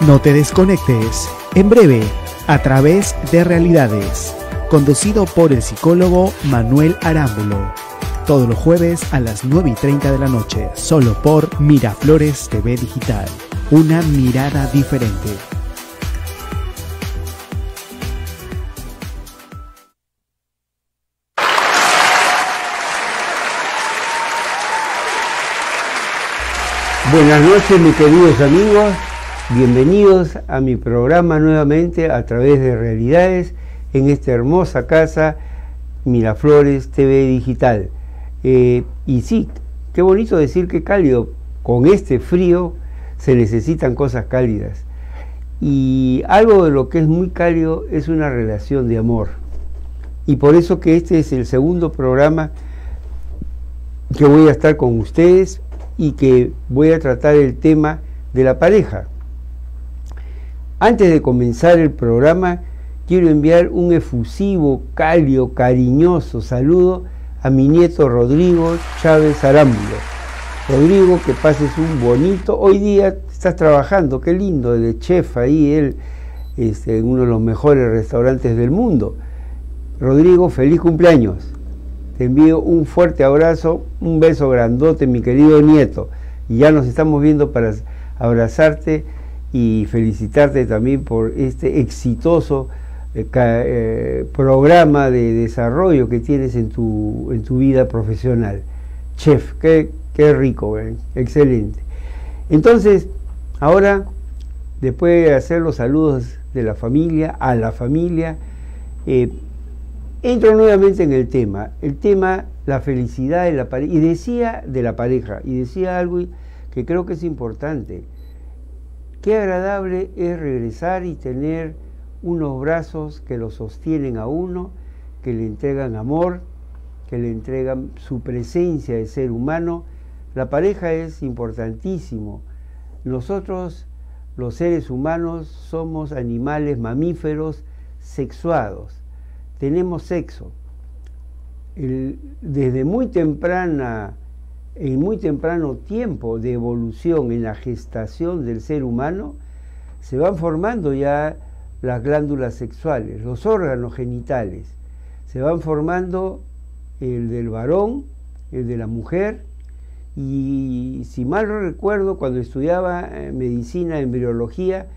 No te desconectes. En breve, a través de realidades. Conducido por el psicólogo Manuel Arámbulo. Todos los jueves a las 9 y 30 de la noche, solo por Miraflores TV Digital. Una mirada diferente. Buenas noches mis queridos amigos, bienvenidos a mi programa nuevamente a través de Realidades en esta hermosa casa Miraflores TV Digital. Eh, y sí, qué bonito decir que cálido, con este frío se necesitan cosas cálidas. Y algo de lo que es muy cálido es una relación de amor. Y por eso que este es el segundo programa que voy a estar con ustedes y que voy a tratar el tema de la pareja. Antes de comenzar el programa, quiero enviar un efusivo, cálido, cariñoso saludo a mi nieto Rodrigo Chávez Arámbulo. Rodrigo, que pases un bonito. Hoy día estás trabajando, qué lindo, de chef ahí, él este, en uno de los mejores restaurantes del mundo. Rodrigo, feliz cumpleaños. Te envío un fuerte abrazo, un beso grandote, mi querido nieto. Y ya nos estamos viendo para abrazarte y felicitarte también por este exitoso eh, eh, programa de desarrollo que tienes en tu, en tu vida profesional. Chef, qué, qué rico, ¿eh? excelente. Entonces, ahora, después de hacer los saludos de la familia, a la familia, Entro nuevamente en el tema, el tema la felicidad de la pareja, y decía de la pareja, y decía algo que creo que es importante. Qué agradable es regresar y tener unos brazos que lo sostienen a uno, que le entregan amor, que le entregan su presencia de ser humano. La pareja es importantísimo. Nosotros, los seres humanos, somos animales mamíferos sexuados tenemos sexo. desde muy temprana, en muy temprano tiempo de evolución en la gestación del ser humano, se van formando ya las glándulas sexuales, los órganos genitales. Se van formando el del varón, el de la mujer, y si mal recuerdo, cuando estudiaba eh, medicina, embriología,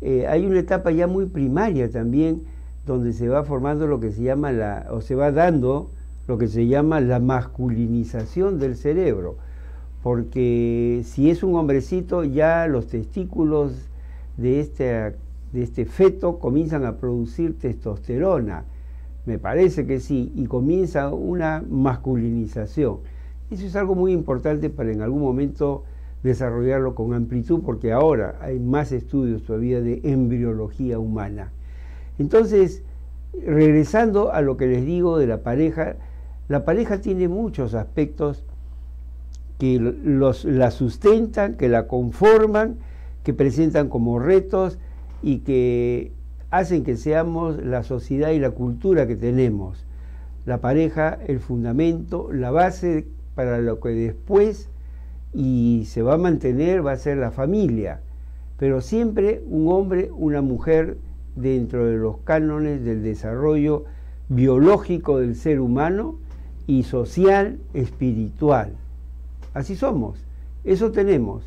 eh, hay una etapa ya muy primaria también donde se va formando lo que se llama la, o se va dando lo que se llama la masculinización del cerebro, porque si es un hombrecito ya los testículos de este, de este feto comienzan a producir testosterona, me parece que sí, y comienza una masculinización. Eso es algo muy importante para en algún momento desarrollarlo con amplitud, porque ahora hay más estudios todavía de embriología humana. Entonces, regresando a lo que les digo de la pareja, la pareja tiene muchos aspectos que los, la sustentan, que la conforman, que presentan como retos y que hacen que seamos la sociedad y la cultura que tenemos. La pareja, el fundamento, la base para lo que después y se va a mantener va a ser la familia, pero siempre un hombre, una mujer dentro de los cánones del desarrollo biológico del ser humano y social, espiritual. Así somos, eso tenemos.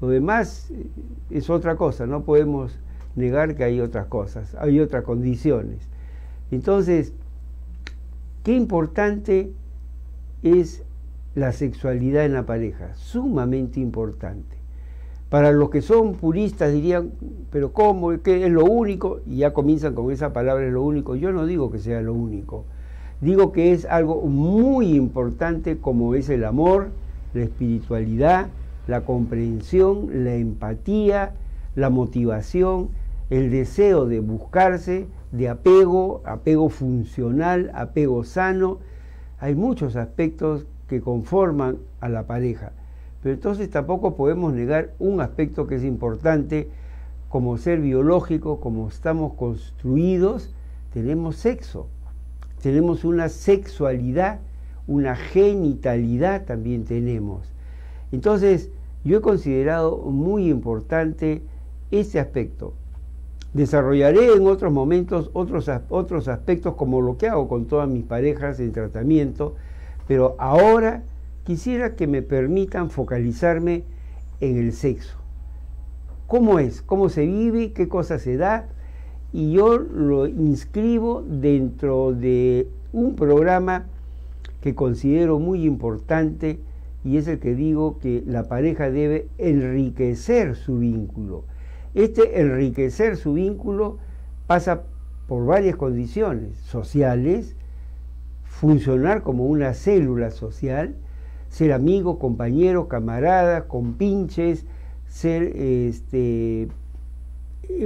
Lo demás eh, es otra cosa, no podemos negar que hay otras cosas, hay otras condiciones. Entonces, qué importante es la sexualidad en la pareja, sumamente importante. Para los que son puristas dirían, pero ¿cómo? ¿Qué es lo único? Y ya comienzan con esa palabra, es lo único. Yo no digo que sea lo único. Digo que es algo muy importante como es el amor, la espiritualidad, la comprensión, la empatía, la motivación, el deseo de buscarse, de apego, apego funcional, apego sano. Hay muchos aspectos que conforman a la pareja. Pero entonces tampoco podemos negar un aspecto que es importante, como ser biológico, como estamos construidos, tenemos sexo, tenemos una sexualidad, una genitalidad también tenemos. Entonces, yo he considerado muy importante este aspecto. Desarrollaré en otros momentos otros, otros aspectos como lo que hago con todas mis parejas en tratamiento, pero ahora quisiera que me permitan focalizarme en el sexo. ¿Cómo es? ¿Cómo se vive? ¿Qué cosa se da? Y yo lo inscribo dentro de un programa que considero muy importante y es el que digo que la pareja debe enriquecer su vínculo. Este enriquecer su vínculo pasa por varias condiciones sociales, funcionar como una célula social, ser amigo, compañero, camarada, compinches, ser este,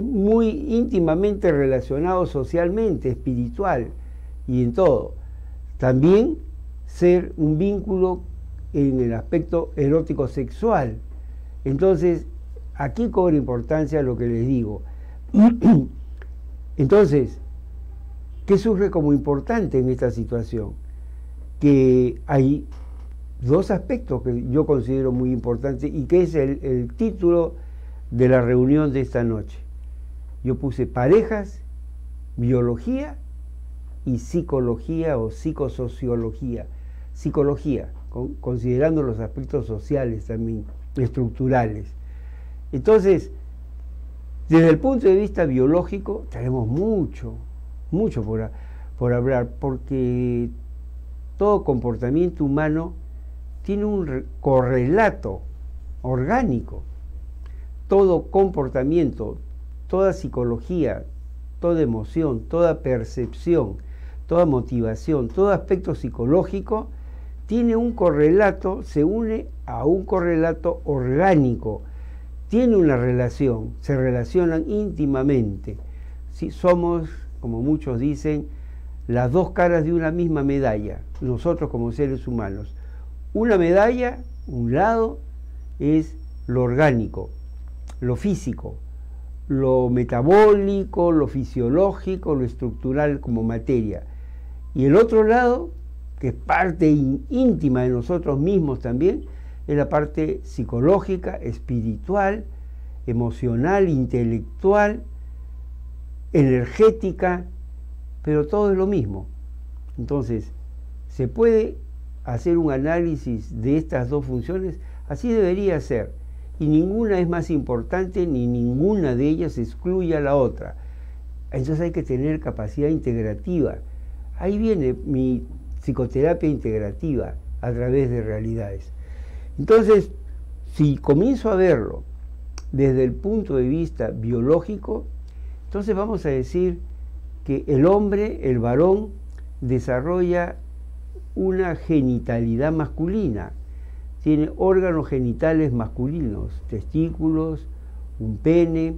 muy íntimamente relacionado socialmente, espiritual y en todo. También ser un vínculo en el aspecto erótico sexual. Entonces, aquí cobra importancia lo que les digo. Entonces, ¿qué surge como importante en esta situación? Que hay dos aspectos que yo considero muy importantes y que es el, el título de la reunión de esta noche. Yo puse parejas, biología y psicología o psicosociología. Psicología, considerando los aspectos sociales también, estructurales. Entonces, desde el punto de vista biológico, tenemos mucho, mucho por, por hablar, porque todo comportamiento humano tiene un correlato orgánico. Todo comportamiento, toda psicología, toda emoción, toda percepción, toda motivación, todo aspecto psicológico tiene un correlato, se une a un correlato orgánico tiene una relación, se relacionan íntimamente. Si somos, como muchos dicen, las dos caras de una misma medalla, nosotros como seres humanos. Una medalla, un lado, es lo orgánico, lo físico, lo metabólico, lo fisiológico, lo estructural como materia. Y el otro lado, que es parte íntima de nosotros mismos también, es la parte psicológica, espiritual, emocional, intelectual, energética, pero todo es lo mismo. Entonces, se puede hacer un análisis de estas dos funciones, así debería ser, y ninguna es más importante ni ninguna de ellas excluye a la otra. Entonces hay que tener capacidad integrativa. Ahí viene mi psicoterapia integrativa a través de realidades. Entonces, si comienzo a verlo desde el punto de vista biológico, entonces vamos a decir que el hombre, el varón, desarrolla una genitalidad masculina, tiene órganos genitales masculinos, testículos, un pene,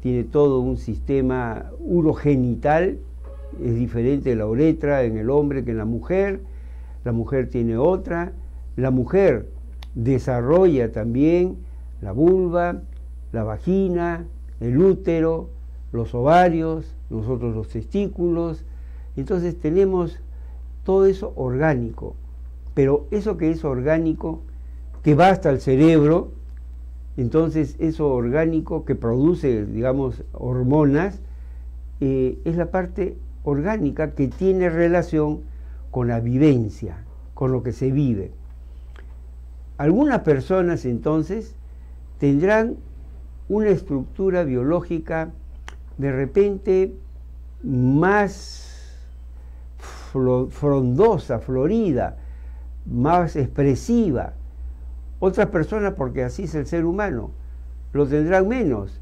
tiene todo un sistema urogenital, es diferente de la uretra en el hombre que en la mujer, la mujer tiene otra, la mujer desarrolla también la vulva, la vagina, el útero, los ovarios, nosotros los testículos. Entonces tenemos todo eso orgánico. Pero eso que es orgánico, que va hasta el cerebro, entonces eso orgánico que produce, digamos, hormonas, eh, es la parte orgánica que tiene relación con la vivencia, con lo que se vive. Algunas personas entonces tendrán una estructura biológica de repente más frondosa, florida, más expresiva. Otras personas, porque así es el ser humano, lo tendrán menos.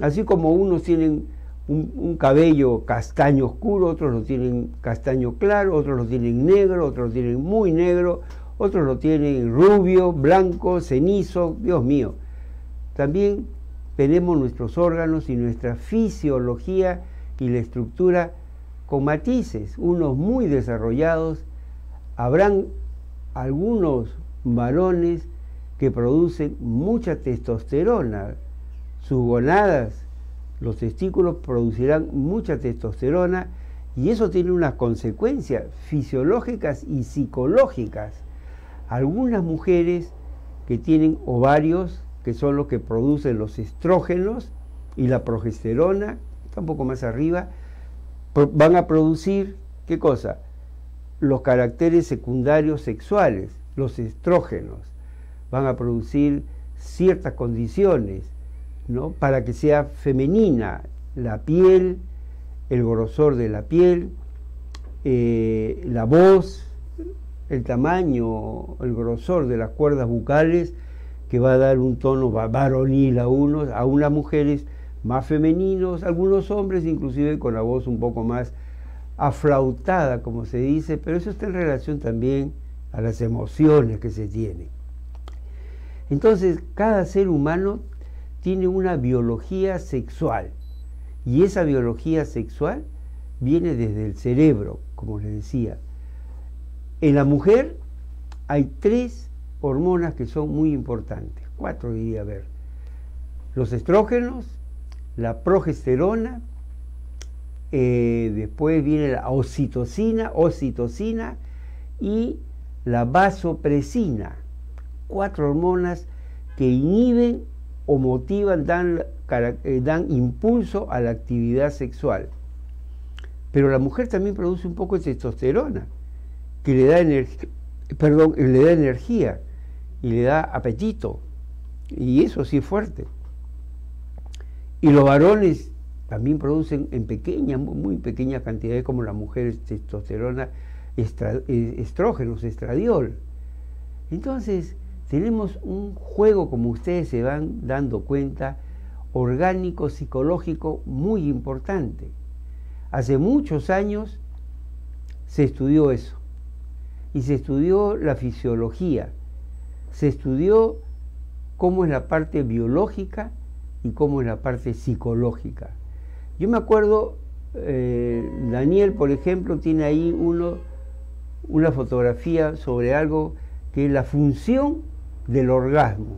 Así como unos tienen un, cabello castaño oscuro, otros lo tienen castaño claro, otros lo tienen negro, otros lo tienen muy negro, otros lo tienen rubio, blanco, cenizo, Dios mío. También tenemos nuestros órganos y nuestra fisiología y la estructura con matices, unos muy desarrollados. Habrán algunos varones que producen mucha testosterona. Sus gonadas, los testículos producirán mucha testosterona y eso tiene unas consecuencias fisiológicas y psicológicas algunas mujeres que tienen ovarios, que son los que producen los estrógenos, y la progesterona, está un poco más arriba, van a producir, ¿qué cosa? Los caracteres secundarios sexuales, los estrógenos, van a producir ciertas condiciones, ¿no? Para que sea femenina la piel, el grosor de la piel, eh, la voz, el tamaño, el grosor de las cuerdas bucales, que va a dar un tono varonil a unos, a unas mujeres más femeninos, algunos hombres inclusive con la voz un poco más aflautada, como se dice, pero eso está en relación también a las emociones que se tienen. Entonces, cada ser humano tiene una biología sexual y esa biología sexual viene desde el cerebro, como les decía. En la mujer hay tres hormonas que son muy importantes, cuatro diría a ver. Los estrógenos, la progesterona, eh, después viene la oxitocina, oxitocina y la vasopresina, cuatro hormonas que inhiben o motivan, dan, eh, dan impulso a la actividad sexual. Pero la mujer también produce un poco de testosterona, que le da, le da energía y le da apetito. Y eso sí es fuerte. Y los varones también producen en pequeñas, muy pequeñas cantidades, como las mujeres, testosterona, eh, estrógenos, estradiol. Entonces, tenemos un juego, como ustedes se van dando cuenta, orgánico, psicológico, muy importante. Hace muchos años se estudió eso. Y se estudió la fisiología. Se estudió cómo es la parte biológica y cómo es la parte psicológica. Yo me acuerdo, eh, Daniel, por ejemplo, tiene ahí uno, una fotografía sobre algo que es la función del orgasmo,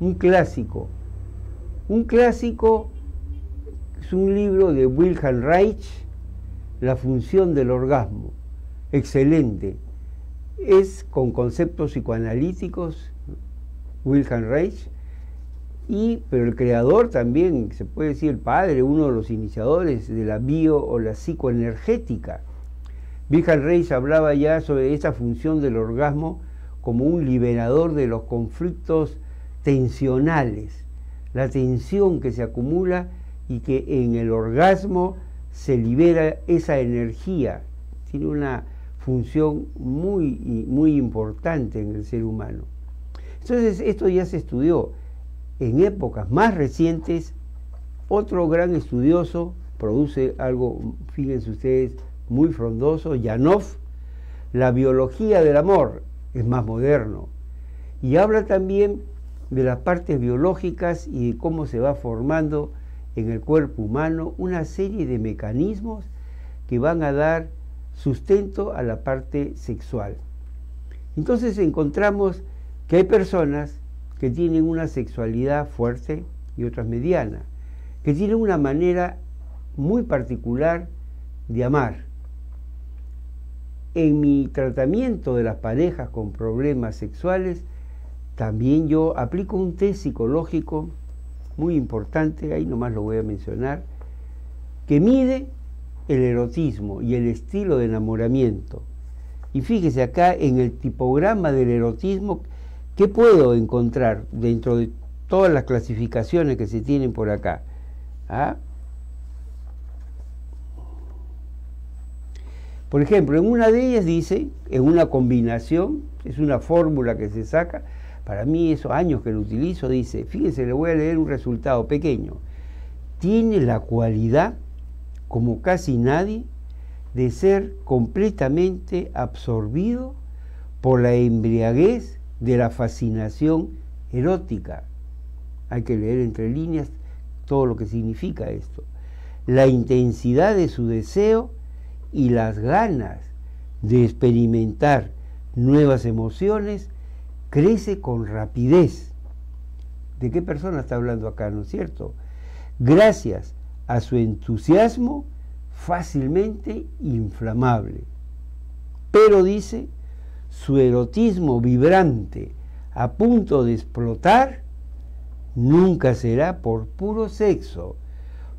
un clásico. Un clásico es un libro de Wilhelm Reich, La función del orgasmo, excelente. Es con conceptos psicoanalíticos, Wilhelm Reich, y, pero el creador también, se puede decir el padre, uno de los iniciadores de la bio o la psicoenergética. Wilhelm Reich hablaba ya sobre esa función del orgasmo como un liberador de los conflictos tensionales, la tensión que se acumula y que en el orgasmo se libera esa energía. Tiene una función muy, muy importante en el ser humano. Entonces, esto ya se estudió en épocas más recientes, otro gran estudioso produce algo, fíjense ustedes, muy frondoso, Janov, la biología del amor, es más moderno. Y habla también de las partes biológicas y de cómo se va formando en el cuerpo humano una serie de mecanismos que van a dar sustento a la parte sexual. Entonces encontramos que hay personas que tienen una sexualidad fuerte y otras mediana, que tienen una manera muy particular de amar. En mi tratamiento de las parejas con problemas sexuales, también yo aplico un test psicológico muy importante, ahí nomás lo voy a mencionar, que mide el erotismo y el estilo de enamoramiento. Y fíjese acá en el tipograma del erotismo, ¿Qué puedo encontrar dentro de todas las clasificaciones que se tienen por acá? ¿Ah? Por ejemplo, en una de ellas dice, en una combinación, es una fórmula que se saca, para mí esos años que lo utilizo, dice, fíjense, le voy a leer un resultado pequeño. Tiene la cualidad, como casi nadie, de ser completamente absorbido por la embriaguez de la fascinación erótica. Hay que leer entre líneas todo lo que significa esto. La intensidad de su deseo y las ganas de experimentar nuevas emociones crece con rapidez. ¿De qué persona está hablando acá, no es cierto? Gracias a su entusiasmo fácilmente inflamable. Pero dice, su erotismo vibrante a punto de explotar nunca será por puro sexo,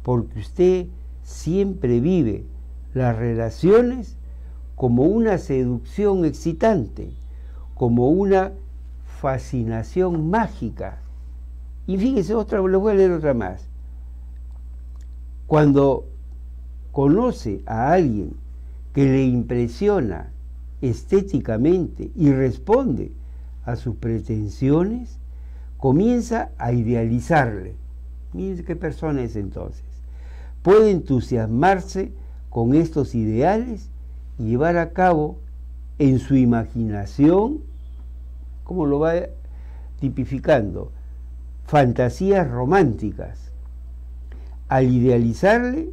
porque usted siempre vive las relaciones como una seducción excitante, como una fascinación mágica. Y fíjese, otra, le voy a leer otra más. Cuando conoce a alguien que le impresiona estéticamente y responde a sus pretensiones, comienza a idealizarle. Miren qué persona es entonces. Puede entusiasmarse con estos ideales y llevar a cabo en su imaginación, como lo va tipificando, fantasías románticas. Al idealizarle,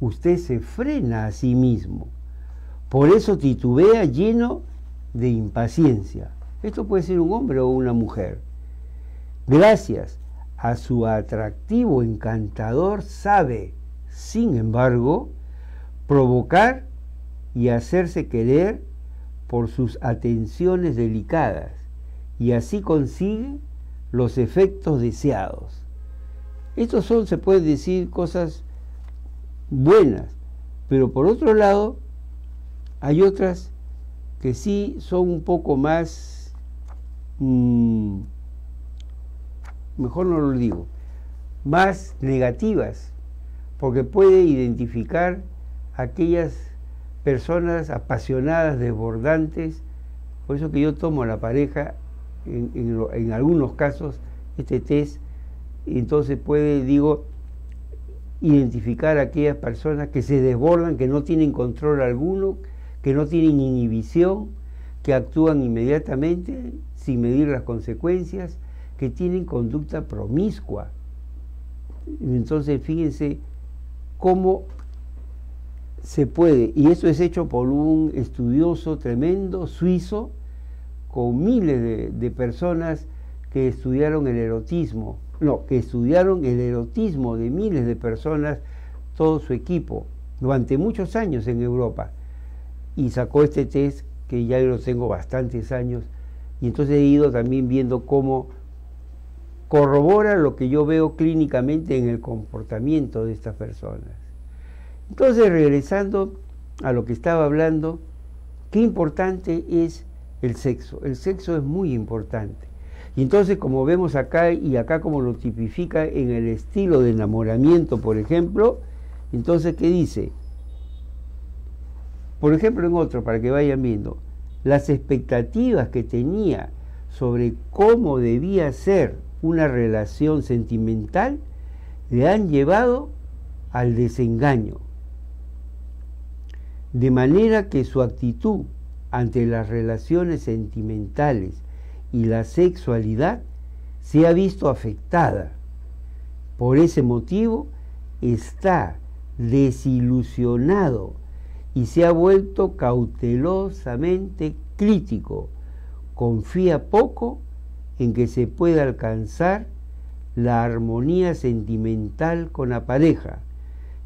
usted se frena a sí mismo. Por eso titubea lleno de impaciencia. Esto puede ser un hombre o una mujer. Gracias a su atractivo encantador sabe, sin embargo, provocar y hacerse querer por sus atenciones delicadas y así consigue los efectos deseados. Estos son, se puede decir, cosas buenas, pero por otro lado, hay otras que sí son un poco más, mm, mejor no lo digo, más negativas, porque puede identificar aquellas personas apasionadas, desbordantes, por eso que yo tomo a la pareja, en, en algunos casos, este test, entonces puede, digo, identificar a aquellas personas que se desbordan, que no tienen control alguno, que no tienen inhibición, que actúan inmediatamente sin medir las consecuencias, que tienen conducta promiscua. Entonces, fíjense cómo se puede, y eso es hecho por un estudioso tremendo suizo, con miles de, personas que estudiaron el erotismo, no, que estudiaron el erotismo de miles de personas, todo su equipo, durante muchos años en Europa. Y sacó este test que ya lo tengo bastantes años. Y entonces he ido también viendo cómo corrobora lo que yo veo clínicamente en el comportamiento de estas personas. Entonces, regresando a lo que estaba hablando, qué importante es el sexo. El sexo es muy importante. Y entonces, como vemos acá y acá como lo tipifica en el estilo de enamoramiento, por ejemplo, entonces, ¿qué dice? Por ejemplo, en otro, para que vayan viendo, las expectativas que tenía sobre cómo debía ser una relación sentimental le han llevado al desengaño. De manera que su actitud ante las relaciones sentimentales y la sexualidad se ha visto afectada. Por ese motivo está desilusionado y se ha vuelto cautelosamente crítico. Confía poco en que se pueda alcanzar la armonía sentimental con la pareja.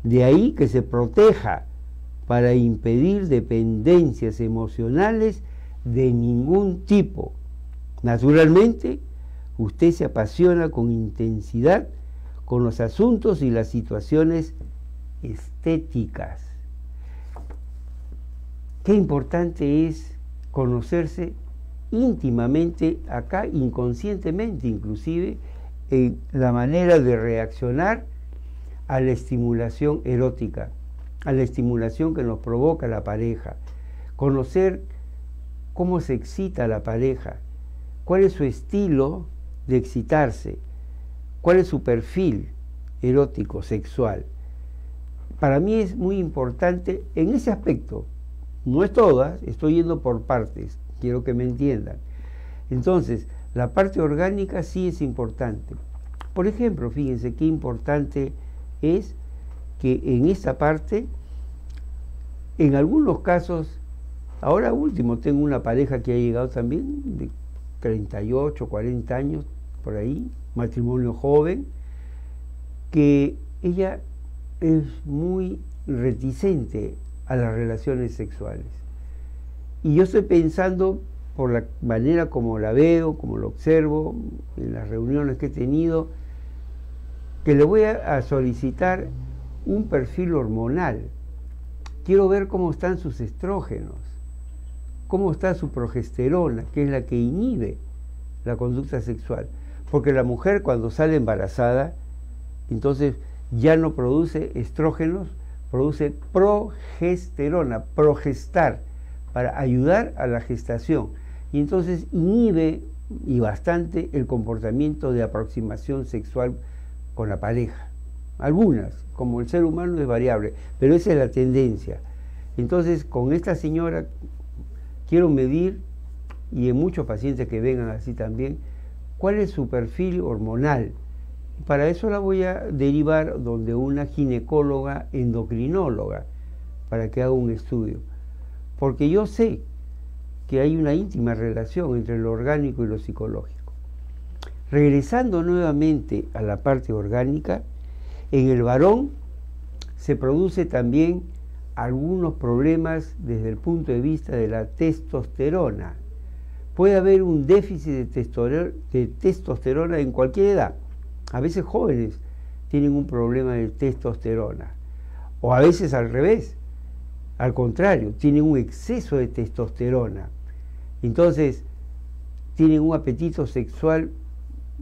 De ahí que se proteja para impedir dependencias emocionales de ningún tipo. Naturalmente, usted se apasiona con intensidad con los asuntos y las situaciones estéticas Qué importante es conocerse íntimamente, acá inconscientemente inclusive, en la manera de reaccionar a la estimulación erótica, a la estimulación que nos provoca la pareja. Conocer cómo se excita la pareja, cuál es su estilo de excitarse, cuál es su perfil erótico, sexual. Para mí es muy importante en ese aspecto no es todas, estoy yendo por partes, quiero que me entiendan. Entonces, la parte orgánica sí es importante. Por ejemplo, fíjense qué importante es que en esta parte, en algunos casos, ahora último, tengo una pareja que ha llegado también de 38, 40 años, por ahí, matrimonio joven, que ella es muy reticente a las relaciones sexuales. Y yo estoy pensando, por la manera como la veo, como lo observo, en las reuniones que he tenido, que le voy a solicitar un perfil hormonal. Quiero ver cómo están sus estrógenos, cómo está su progesterona, que es la que inhibe la conducta sexual. Porque la mujer cuando sale embarazada, entonces ya no produce estrógenos, produce progesterona, progestar, para ayudar a la gestación. Y entonces inhibe y bastante el comportamiento de aproximación sexual con la pareja. Algunas, como el ser humano es variable, pero esa es la tendencia. Entonces, con esta señora quiero medir, y en muchos pacientes que vengan así también, cuál es su perfil hormonal. Para eso la voy a derivar donde una ginecóloga endocrinóloga, para que haga un estudio. Porque yo sé que hay una íntima relación entre lo orgánico y lo psicológico. Regresando nuevamente a la parte orgánica, en el varón se produce también algunos problemas desde el punto de vista de la testosterona. Puede haber un déficit de testosterona, en cualquier edad. A veces jóvenes tienen un problema de testosterona. O a veces al revés. Al contrario, tienen un exceso de testosterona. Entonces, tienen un apetito sexual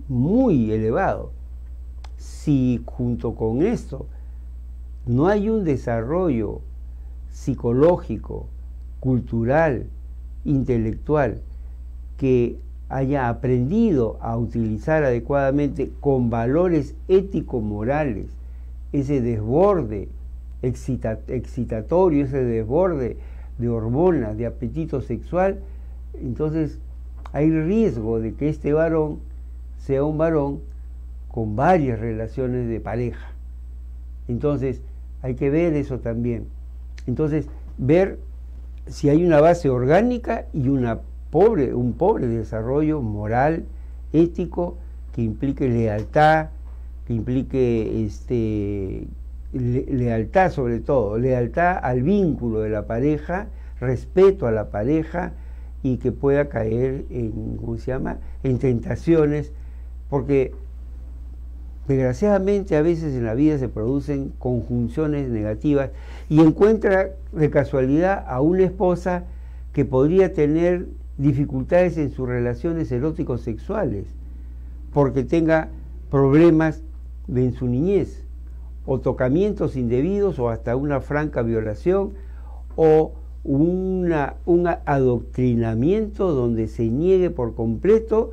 muy elevado. Si junto con esto no hay un desarrollo psicológico, cultural, intelectual, que haya aprendido a utilizar adecuadamente con valores ético-morales ese desborde excitatorio, ese desborde de hormonas, de apetito sexual, entonces hay riesgo de que este varón sea un varón con varias relaciones de pareja. Entonces hay que ver eso también. Entonces, ver si hay una base orgánica y una pobre, un pobre desarrollo moral, ético, que implique lealtad, que implique este, lealtad sobre todo, lealtad al vínculo de la pareja, respeto a la pareja y que pueda caer en, ¿cómo se llama?, en tentaciones, porque Desgraciadamente a veces en la vida se producen conjunciones negativas y encuentra de casualidad a una esposa que podría tener dificultades en sus relaciones eróticos sexuales porque tenga problemas en su niñez o tocamientos indebidos o hasta una franca violación o un adoctrinamiento donde se niegue por completo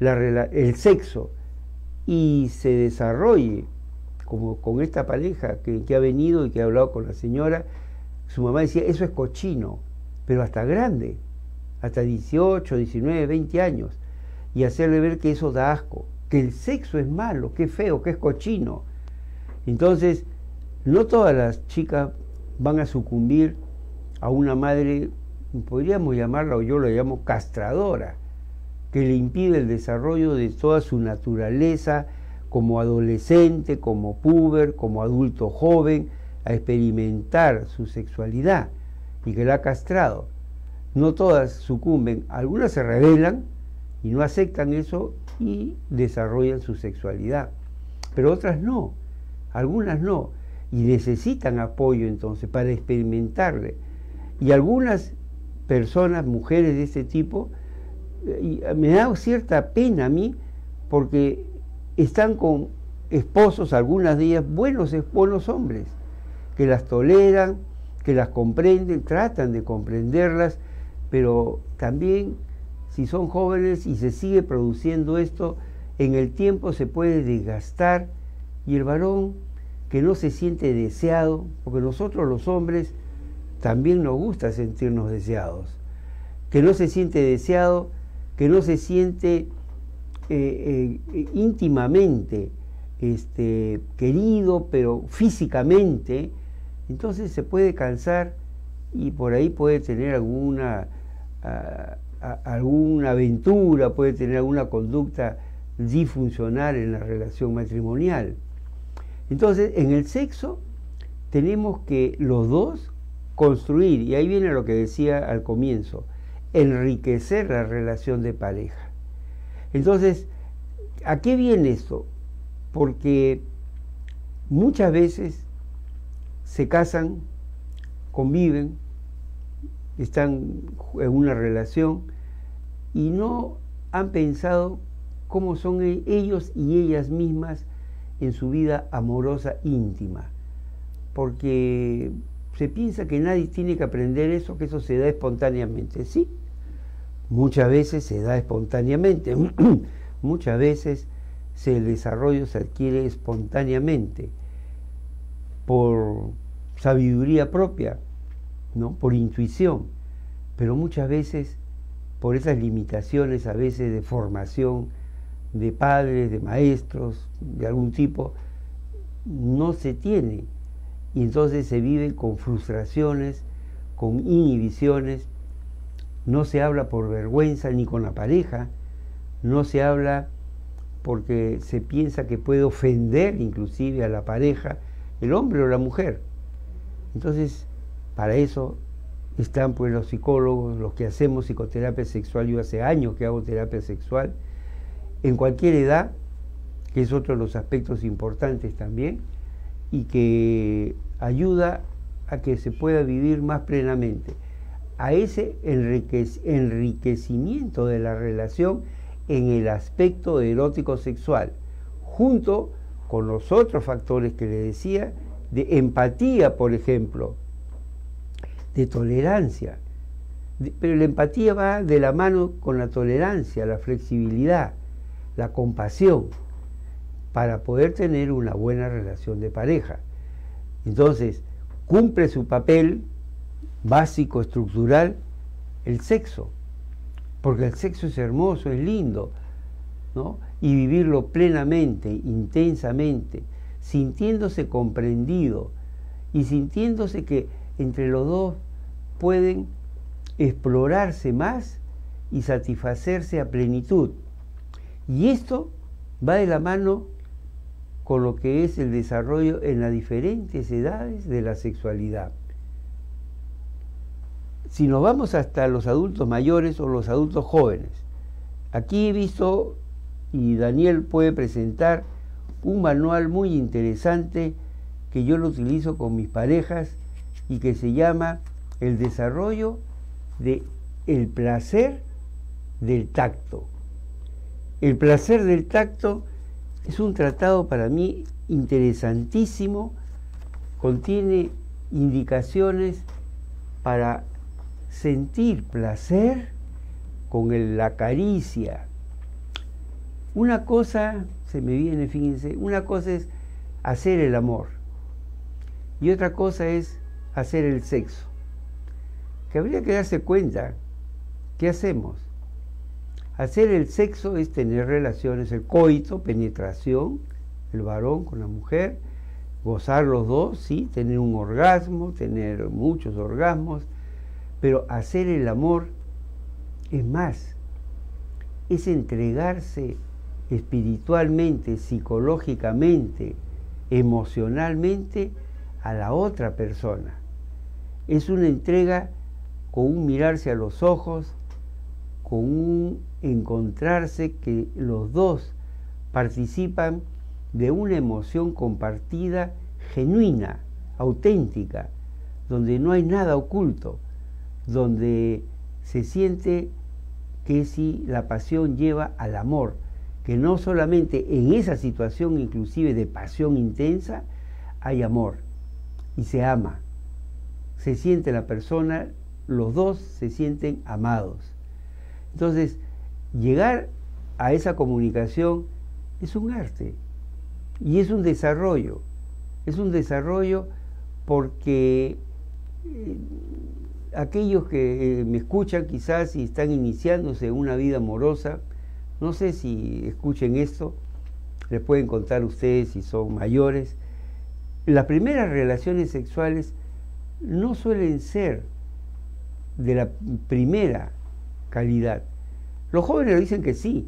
el sexo y se desarrolle, como con esta pareja que, ha venido y que ha hablado con la señora, su mamá decía, eso es cochino, pero hasta grande, hasta 18, 19, 20 años, y hacerle ver que eso da asco, que el sexo es malo, que es feo, que es cochino. Entonces, no todas las chicas van a sucumbir a una madre, podríamos llamarla, o yo la llamo castradora, que le impide el desarrollo de toda su naturaleza como adolescente, como puber, como adulto joven, a experimentar su sexualidad y que la ha castrado. No todas sucumben, algunas se rebelan y no aceptan eso y desarrollan su sexualidad, pero otras no, algunas no, y necesitan apoyo entonces para experimentarle. Y algunas personas, mujeres de este tipo, me da cierta pena a mí porque están con esposos algunas de ellas buenos, buenos hombres, que las toleran, que las comprenden, tratan de comprenderlas, pero también si son jóvenes y se sigue produciendo esto, en el tiempo se puede desgastar y el varón que no se siente deseado, porque nosotros los hombres también nos gusta sentirnos deseados, que no se siente deseado, que no se siente eh, eh, íntimamente este, querido, pero físicamente, entonces se puede cansar y por ahí puede tener alguna, alguna aventura, puede tener alguna conducta disfuncional en la relación matrimonial. Entonces, en el sexo tenemos que los dos construir, y ahí viene lo que decía al comienzo, enriquecer la relación de pareja. Entonces, ¿a qué viene esto? Porque muchas veces se casan, conviven, están en una relación y no han pensado cómo son e-, ellos y ellas mismas en su vida amorosa íntima. Porque se piensa que nadie tiene que aprender eso, que eso se da espontáneamente. Sí, muchas veces se da espontáneamente, muchas veces el desarrollo se adquiere espontáneamente por sabiduría propia, ¿no? por intuición, pero muchas veces por esas limitaciones a veces de formación de padres, de maestros, de algún tipo, no se tiene. Y entonces se vive con frustraciones, con inhibiciones, no se habla por vergüenza ni con la pareja, no se habla porque se piensa que puede ofender inclusive a la pareja, el hombre o la mujer. Entonces, para eso están pues los psicólogos, los que hacemos psicoterapia sexual, yo hace años que hago terapia sexual, en cualquier edad, que es otro de los aspectos importantes también, y que ayuda a que se pueda vivir más plenamente, a ese enriquecimiento de la relación en el aspecto erótico sexual, junto con los otros factores que le decía, de empatía, por ejemplo, de tolerancia. pero la empatía va de la mano con la tolerancia, la flexibilidad, la compasión, para poder tener una buena relación de pareja. Entonces, cumple su papel básico, estructural, el sexo porque el sexo es hermoso, es lindo, ¿no? Y vivirlo plenamente, intensamente, sintiéndose comprendido y sintiéndose que entre los dos pueden explorarse más y satisfacerse a plenitud. Y esto va de la mano con lo que es el desarrollo en las diferentes edades de la sexualidad si nos vamos hasta los adultos mayores o los adultos jóvenes, aquí he visto, y Daniel puede presentar, un manual muy interesante que yo lo utilizo con mis parejas y que se llama El desarrollo de el placer del tacto. El placer del tacto es un tratado para mí interesantísimo, contiene indicaciones para sentir placer con la caricia. Una cosa, se me viene, fíjense, una cosa es hacer el amor y otra cosa es hacer el sexo. Que habría que darse cuenta, ¿qué hacemos? Hacer el sexo es tener relaciones, el coito, penetración, el varón con la mujer, gozar los dos, sí, tener un orgasmo, tener muchos orgasmos, pero hacer el amor es más, es entregarse espiritualmente, psicológicamente, emocionalmente a la otra persona. Es una entrega con un mirarse a los ojos, con un encontrarse que los dos participan de una emoción compartida genuina, auténtica, donde no hay nada oculto donde se siente que si la pasión lleva al amor, que no solamente en esa situación inclusive de pasión intensa hay amor y se ama. Se siente la persona, los dos se sienten amados. Entonces, llegar a esa comunicación es un arte y es un desarrollo. Es un desarrollo porque eh, aquellos que eh, me escuchan quizás y están iniciándose una vida amorosa, no sé si escuchen esto, les pueden contar ustedes si son mayores. Las primeras relaciones sexuales no suelen ser de la primera calidad. Los jóvenes lo dicen que sí,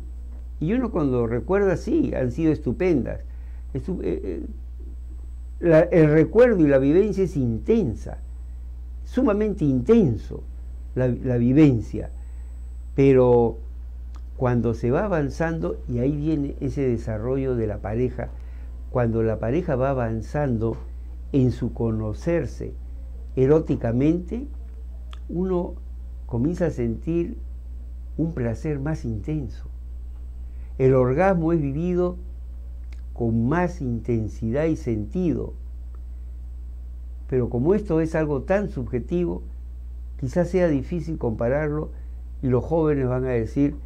y uno cuando recuerda, sí, han sido estupendas. Eh, eh, el recuerdo y la vivencia es intensa sumamente intenso la, vivencia, pero cuando se va avanzando y ahí viene ese desarrollo de la pareja, cuando la pareja va avanzando en su conocerse eróticamente, uno comienza a sentir un placer más intenso. El orgasmo es vivido con más intensidad y sentido. Pero como esto es algo tan subjetivo, quizás sea difícil compararlo y los jóvenes van a decir,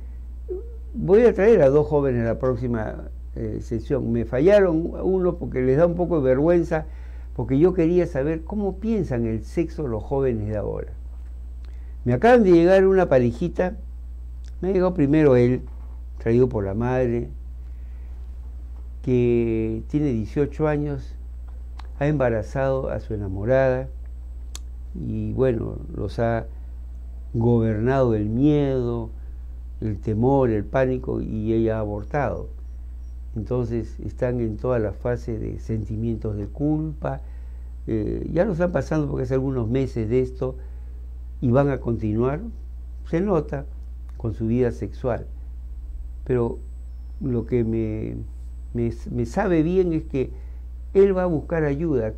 voy a traer a dos jóvenes la próxima eh, sesión. Me fallaron uno porque les da un poco de vergüenza, porque yo quería saber cómo piensan el sexo los jóvenes de ahora. Me acaban de llegar una parejita, me llegó primero él, traído por la madre, que tiene 18 años, ha embarazado a su enamorada y bueno, los ha gobernado el miedo, el temor, el pánico y ella ha abortado. Entonces están en toda la fase de sentimientos de culpa. Eh, ya lo están pasando porque hace algunos meses de esto y van a continuar, se nota, con su vida sexual. Pero lo que me, me, sabe bien es que él va a buscar ayuda.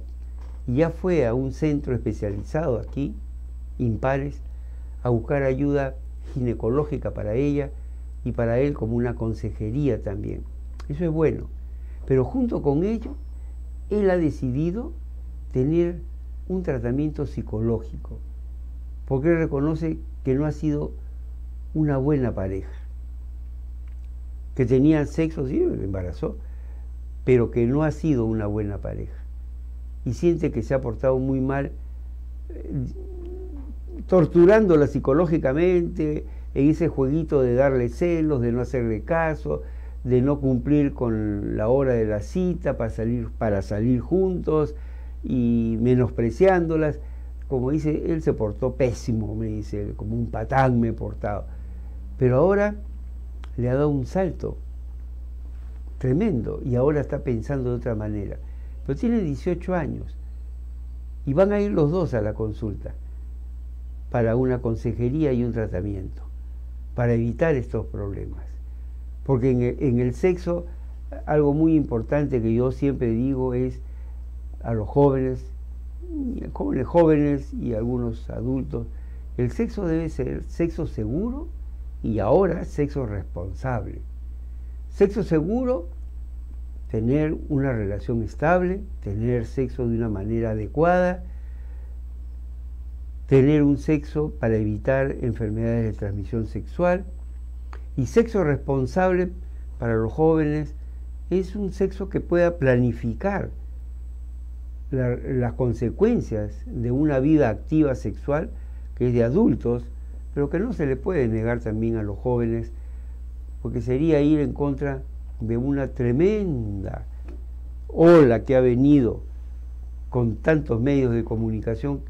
Ya fue a un centro especializado aquí, Impares, a buscar ayuda ginecológica para ella y para él como una consejería también. Eso es bueno. Pero junto con ello, él ha decidido tener un tratamiento psicológico, porque reconoce que no ha sido una buena pareja, que tenía sexo, sí, le embarazó, pero que no ha sido una buena pareja. Y siente que se ha portado muy mal, eh, torturándola psicológicamente, en ese jueguito de darle celos, de no hacerle caso, de no cumplir con la hora de la cita para salir, para salir juntos y menospreciándolas. Como dice, él se portó pésimo, me dice, como un patán me he portado. Pero ahora le ha dado un salto tremendo y ahora está pensando de otra manera. Pero tiene 18 años y van a ir los dos a la consulta para una consejería y un tratamiento, para evitar estos problemas. Porque en el, sexo, algo muy importante que yo siempre digo es a los jóvenes, jóvenes jóvenes y algunos adultos, el sexo debe ser sexo seguro y ahora sexo responsable. Sexo seguro, tener una relación estable, tener sexo de una manera adecuada, tener un sexo para evitar enfermedades de transmisión sexual, y sexo responsable para los jóvenes es un sexo que pueda planificar las consecuencias de una vida activa sexual que es de adultos, pero que no se le puede negar también a los jóvenes, porque sería ir en contra de una tremenda ola que ha venido con tantos medios de comunicación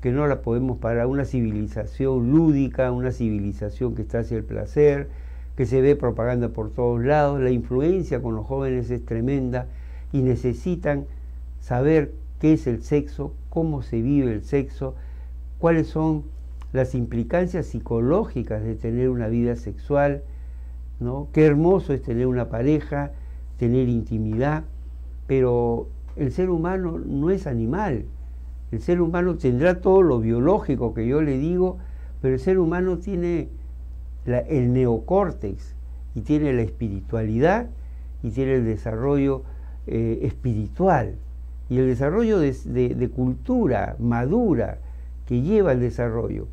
que no la podemos parar, una civilización lúdica, una civilización que está hacia el placer, que se ve propaganda por todos lados, la influencia con los jóvenes es tremenda y necesitan saber qué es el sexo, cómo se vive el sexo, cuáles son las implicancias psicológicas de tener una vida sexual, ¿no? Qué hermoso es tener una pareja, tener intimidad, pero el ser humano no es animal. El ser humano tendrá todo lo biológico que yo le digo, pero el ser humano tiene el neocórtex y tiene la espiritualidad y tiene el desarrollo eh, espiritual y el desarrollo de, cultura madura que lleva el desarrollo.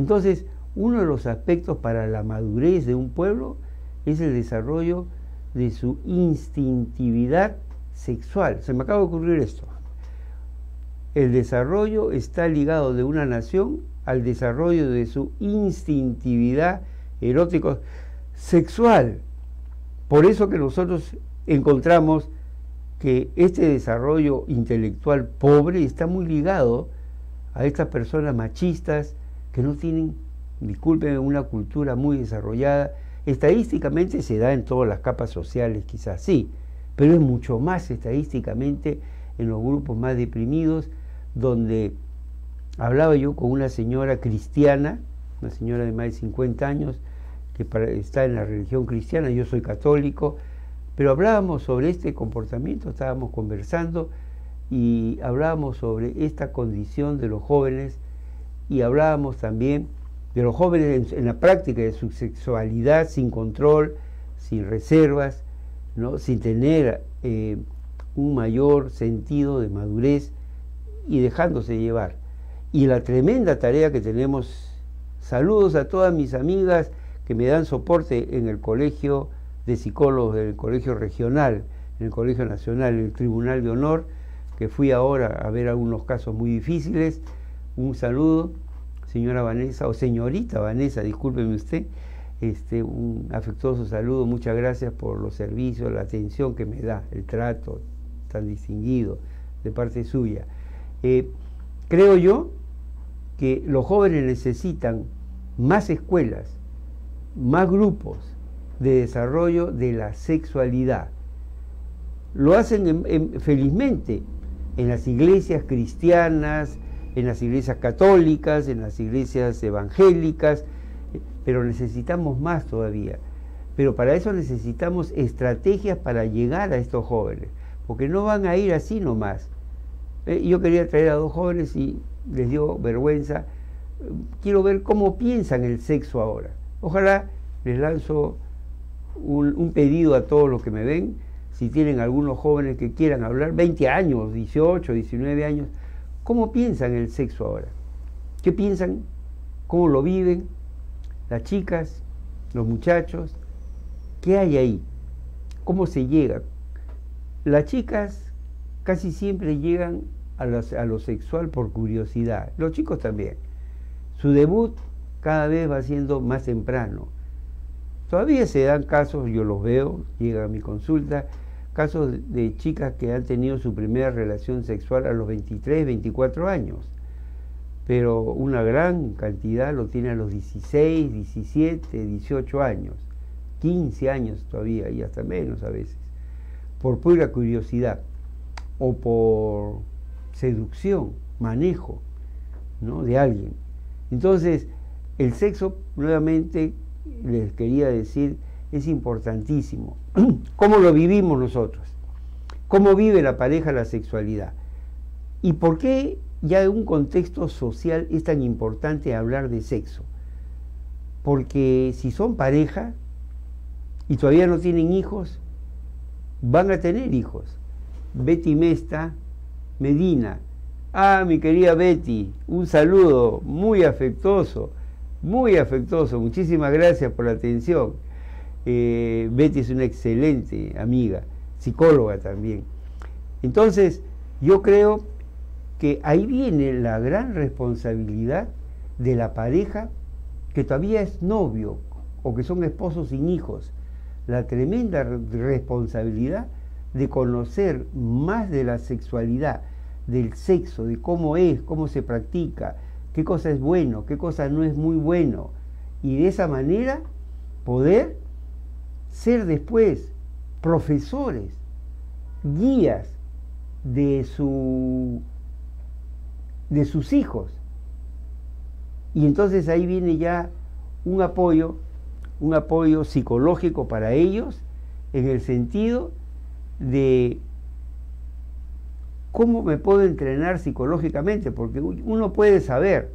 Entonces, uno de los aspectos para la madurez de un pueblo es el desarrollo de su instintividad sexual. Se me acaba de ocurrir esto. El desarrollo está ligado de una nación al desarrollo de su instintividad erótico sexual. Por eso que nosotros encontramos que este desarrollo intelectual pobre está muy ligado a estas personas machistas que no tienen, disculpen, una cultura muy desarrollada. Estadísticamente se da en todas las capas sociales, quizás sí, pero es mucho más estadísticamente en los grupos más deprimidos, donde hablaba yo con una señora cristiana, una señora de más de 50 años, que está en la religión cristiana, yo soy católico, Pero hablábamos sobre este comportamiento, estábamos conversando y hablábamos sobre esta condición de los jóvenes y hablábamos también de los jóvenes en, la práctica de su sexualidad sin control, sin reservas, ¿no? sin tener eh, un mayor sentido de madurez y dejándose llevar. Y la tremenda tarea que tenemos, saludos a todas mis amigas que me dan soporte en el colegio de psicólogos del colegio regional, en el colegio nacional, en el Tribunal de Honor, que fui ahora a ver algunos casos muy difíciles. Un saludo, señora Vanessa, o señorita Vanessa, discúlpeme usted, este, un afectuoso saludo, muchas gracias por los servicios, la atención que me da, el trato tan distinguido de parte suya. Eh, creo yo que los jóvenes necesitan más escuelas, más grupos de desarrollo de la sexualidad. Lo hacen felizmente en las iglesias cristianas, en las iglesias católicas, en las iglesias evangélicas, pero necesitamos más todavía. Pero para eso necesitamos estrategias para llegar a estos jóvenes, porque no van a ir así nomás. Eh, yo quería traer a dos jóvenes y les dio vergüenza. Quiero ver cómo piensan el sexo ahora. Ojalá les lanzo un, un pedido a todos los que me ven, si tienen algunos jóvenes que quieran hablar, 20 años, 18, 19 años, ¿cómo piensan el sexo ahora? ¿Qué piensan? ¿Cómo lo viven? Las chicas, los muchachos, ¿qué hay ahí? ¿Cómo se llega? Las chicas casi siempre llegan a, a lo sexual por curiosidad, los chicos también. Su debut cada vez va siendo más temprano. Todavía se dan casos, yo los veo, llega a mi consulta, casos de chicas que han tenido su primera relación sexual a los 23, 24 años, pero una gran cantidad lo tiene a los 16, 17, 18 años, 15 años todavía y hasta menos a veces, por pura curiosidad o por seducción, manejo ¿no? de alguien. Entonces, el sexo, nuevamente les quería decir, es importantísimo. ¿Cómo lo vivimos nosotros? ¿Cómo vive la pareja la sexualidad? ¿Y por qué ya en un contexto social es tan importante hablar de sexo? Porque si son pareja y todavía no tienen hijos, van a tener hijos. Betty Mesta, Medina. Ah, mi querida Betty, un saludo muy afectuoso, muy afectuoso. Muchísimas gracias por la atención. Eh, Betty es una excelente amiga, psicóloga también. Entonces, yo creo que ahí viene la gran responsabilidad de la pareja que todavía es novio o que son esposos sin hijos. La tremenda responsabilidad de conocer más de la sexualidad, del sexo, de cómo es, cómo se practica, qué cosa es bueno, qué cosa no es muy bueno. Y de esa manera poder ser después profesores, guías de, su, de sus hijos. Y entonces ahí viene ya un apoyo, un apoyo psicológico para ellos en el sentido de cómo me puedo entrenar psicológicamente, porque uno puede saber,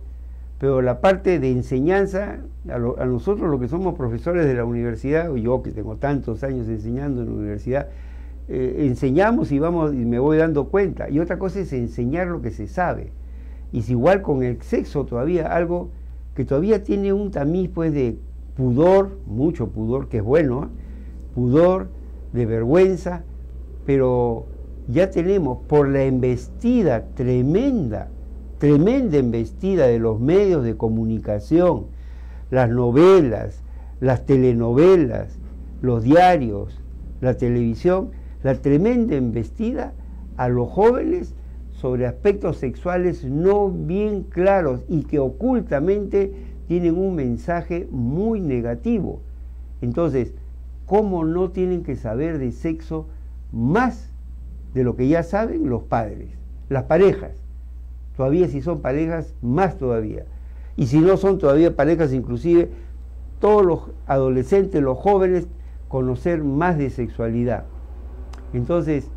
pero la parte de enseñanza, a, nosotros los que somos profesores de la universidad, o yo que tengo tantos años enseñando en la universidad, eh, enseñamos y vamos y me voy dando cuenta. Y otra cosa es enseñar lo que se sabe. Y si igual con el sexo todavía algo que todavía tiene un tamiz pues de pudor, mucho pudor, que es bueno, ¿eh? pudor, de vergüenza, pero ya tenemos por la embestida tremenda tremenda embestida de los medios de comunicación, las novelas, las telenovelas, los diarios, la televisión, la tremenda embestida a los jóvenes sobre aspectos sexuales no bien claros y que ocultamente tienen un mensaje muy negativo. Entonces, ¿cómo no tienen que saber de sexo más de lo que ya saben los padres, las parejas? Todavía si son parejas, más todavía. Y si no son todavía parejas, inclusive todos los adolescentes, los jóvenes, conocer más de sexualidad. Entonces,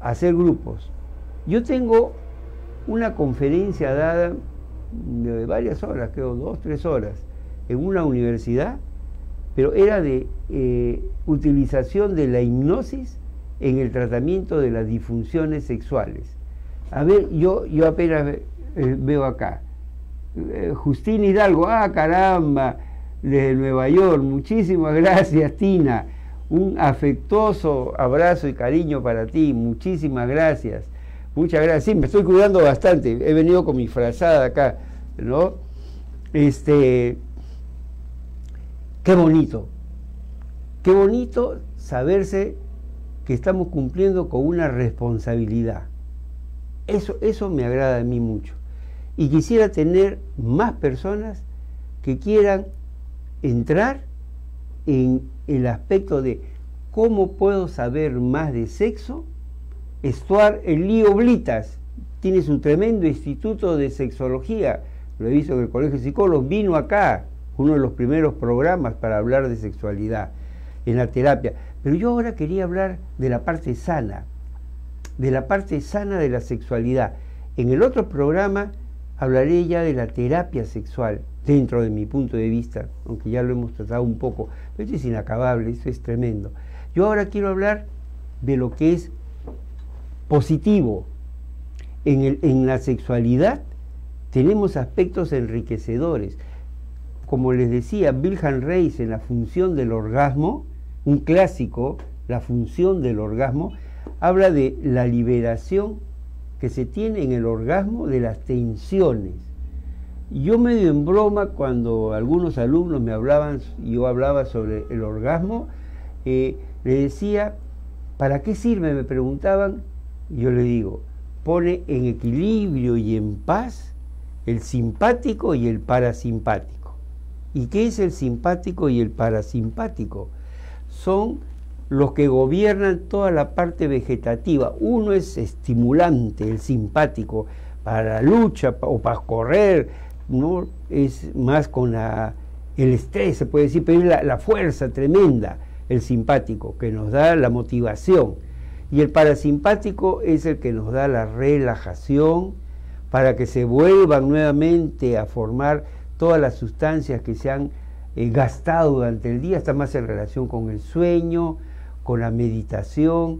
hacer grupos. Yo tengo una conferencia dada de varias horas, creo, dos, tres horas, en una universidad, pero era de eh, utilización de la hipnosis en el tratamiento de las disfunciones sexuales. A ver, yo, yo apenas eh, veo acá. Eh, Justina Hidalgo, ah, caramba, desde Nueva York, muchísimas gracias, Tina. Un afectuoso abrazo y cariño para ti, muchísimas gracias. Muchas gracias. Sí, me estoy cuidando bastante. He venido con mi frazada acá, ¿no? Este, qué bonito. Qué bonito saberse que estamos cumpliendo con una responsabilidad. Eso, eso me agrada a mí mucho. Y quisiera tener más personas que quieran entrar en el aspecto de cómo puedo saber más de sexo. Estuar el lío Blitas tiene su tremendo instituto de sexología. Lo he visto en el Colegio de Psicólogos. Vino acá, uno de los primeros programas para hablar de sexualidad en la terapia. Pero yo ahora quería hablar de la parte sana, de la parte sana de la sexualidad. En el otro programa hablaré ya de la terapia sexual, dentro de mi punto de vista, aunque ya lo hemos tratado un poco, pero esto es inacabable, esto es tremendo. Yo ahora quiero hablar de lo que es positivo. En, en la sexualidad tenemos aspectos enriquecedores. Como les decía, Wilhelm Reis en la función del orgasmo, un clásico, la función del orgasmo, habla de la liberación que se tiene en el orgasmo de las tensiones. Yo medio en broma cuando algunos alumnos me hablaban, yo hablaba sobre el orgasmo, eh, le decía, ¿para qué sirve? Me preguntaban, yo le digo, pone en equilibrio y en paz el simpático y el parasimpático. ¿Y qué es el simpático y el parasimpático? son los que gobiernan toda la parte vegetativa. Uno es estimulante, el simpático, para la lucha o para correr, ¿no? es más con la, el estrés, se puede decir, pero es la, fuerza tremenda, el simpático, que nos da la motivación. Y el parasimpático es el que nos da la relajación para que se vuelvan nuevamente a formar todas las sustancias que se han eh, gastado durante el día, está más en relación con el sueño, con la meditación.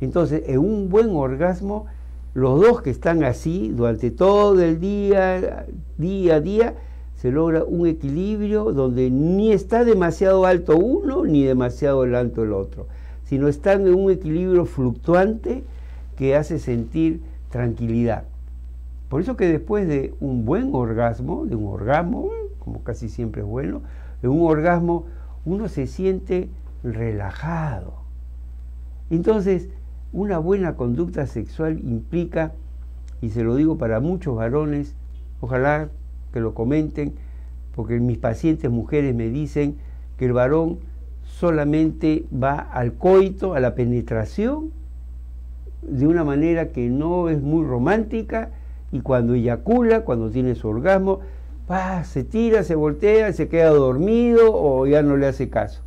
Entonces, en un buen orgasmo, los dos que están así durante todo el día, día a día, se logra un equilibrio donde ni está demasiado alto uno ni demasiado alto el otro, sino están en un equilibrio fluctuante que hace sentir tranquilidad. Por eso que después de un buen orgasmo, de un orgasmo, como casi siempre es bueno, en un orgasmo, uno se siente relajado. Entonces, una buena conducta sexual implica, y se lo digo para muchos varones, ojalá que lo comenten, porque mis pacientes mujeres me dicen que el varón solamente va al coito, a la penetración, de una manera que no es muy romántica, y cuando eyacula, cuando tiene su orgasmo, se tira, se voltea, se queda dormido o ya no le hace caso.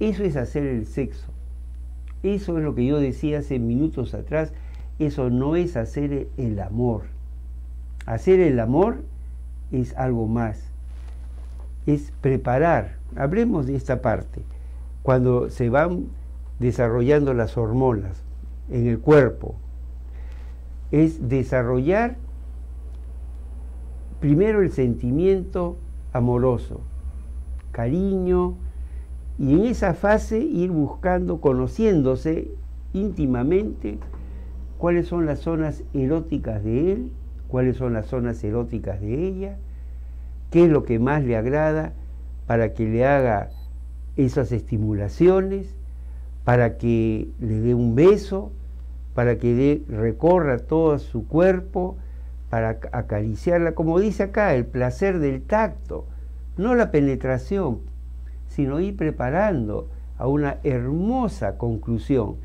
Eso es hacer el sexo. Eso es lo que yo decía hace minutos atrás. Eso no es hacer el amor. Hacer el amor es algo más. Es preparar. Hablemos de esta parte. Cuando se van desarrollando las hormonas en el cuerpo. Es desarrollar primero el sentimiento amoroso, cariño, y en esa fase ir buscando, conociéndose íntimamente cuáles son las zonas eróticas de él, cuáles son las zonas eróticas de ella, qué es lo que más le agrada para que le haga esas estimulaciones, para que le dé un beso, para que recorra todo su cuerpo, para acariciarla, como dice acá, el placer del tacto, no la penetración, sino ir preparando a una hermosa conclusión,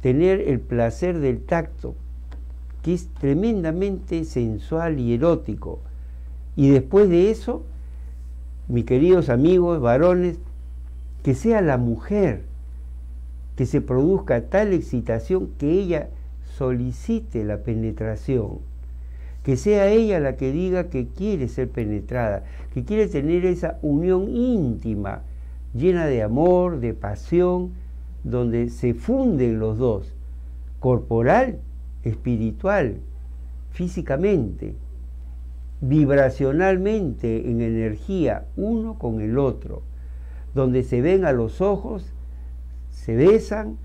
tener el placer del tacto, que es tremendamente sensual y erótico. Y después de eso, mis queridos amigos, varones, que sea la mujer que se produzca tal excitación que ella solicite la penetración, que sea ella la que diga que quiere ser penetrada, que quiere tener esa unión íntima, llena de amor, de pasión, donde se funden los dos, corporal, espiritual, físicamente, vibracionalmente, en energía, uno con el otro, donde se ven a los ojos, se besan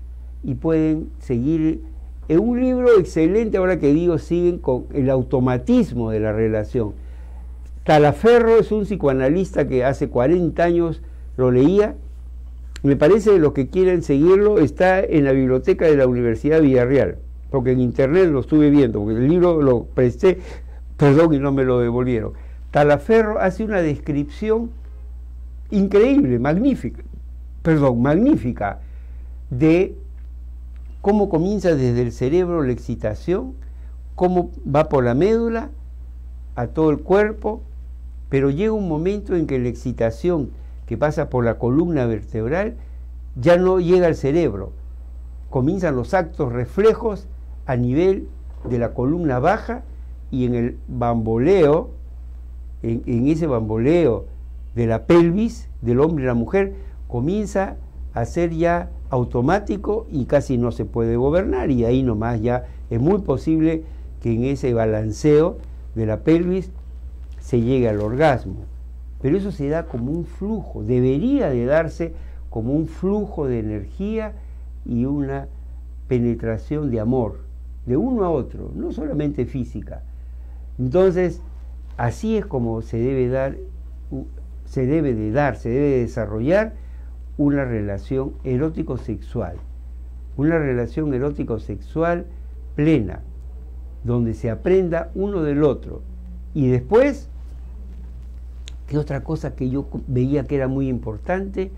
y pueden seguir. En un libro excelente, ahora que digo, siguen con el automatismo de la relación. Talaferro es un psicoanalista que hace 40 años lo leía. Me parece que los que quieren seguirlo está en la biblioteca de la Universidad Villarreal, porque en internet lo estuve viendo, porque el libro lo presté, perdón, y no me lo devolvieron. Talaferro hace una descripción increíble, magnífica, perdón, magnífica, de cómo comienza desde el cerebro la excitación, cómo va por la médula a todo el cuerpo, pero llega un momento en que la excitación que pasa por la columna vertebral ya no llega al cerebro. Comienzan los actos reflejos a nivel de la columna baja y en el bamboleo, en, ese bamboleo de la pelvis del hombre y la mujer, comienza a ser ya automático y casi no se puede gobernar y ahí nomás ya es muy posible que en ese balanceo de la pelvis se llegue al orgasmo pero eso se da como un flujo, debería de darse como un flujo de energía y una penetración de amor, de uno a otro, no solamente física. Entonces, así es como se debe dar, se debe de dar, se debe de desarrollar una relación erótico-sexual, una relación erótico-sexual plena, donde se aprenda uno del otro. Y después que otra cosa que yo veía que era muy importante,